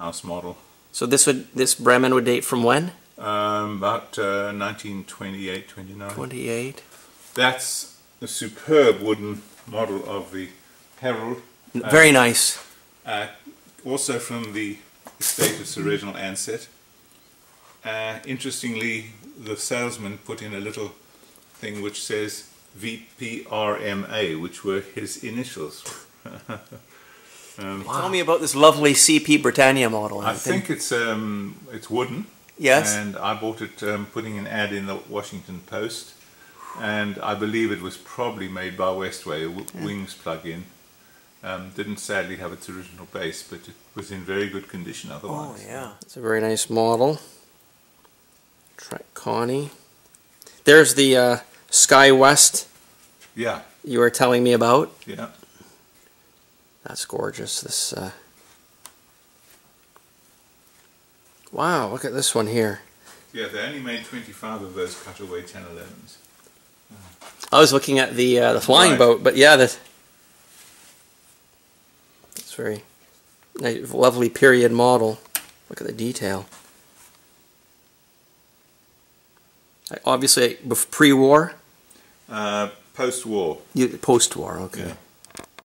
house model. So this would this Bremen would date from when? Um, about uh, 1928, 29. 28. That's a superb wooden model of the Herald. Very nice. Uh, also from the estate of Sir Reginald Ansett. Uh, interestingly, the salesman put in a little thing which says VPRMA, which were his initials. um, Tell me about this lovely CP Britannia model. I think it's um, it's wooden. Yes. And I bought it um, putting an ad in the Washington Post, and I believe it was probably made by Westway, a w- wings plug-in. Um, didn't sadly have its original base, but it was in very good condition otherwise. Oh yeah, it's a very nice model. Trek Connie. There's the uh, Skywest Yeah, you were telling me about. yeah. That's gorgeous. This. Uh... Wow, look at this one here. Yeah, they only made 25 of those cutaway 1011s. I was looking at the uh, the flying Right. boat, but yeah, that. It's very nice, lovely period model. Look at the detail. I- Obviously, pre-war, Uh, post-war. post-war. Okay. Yeah.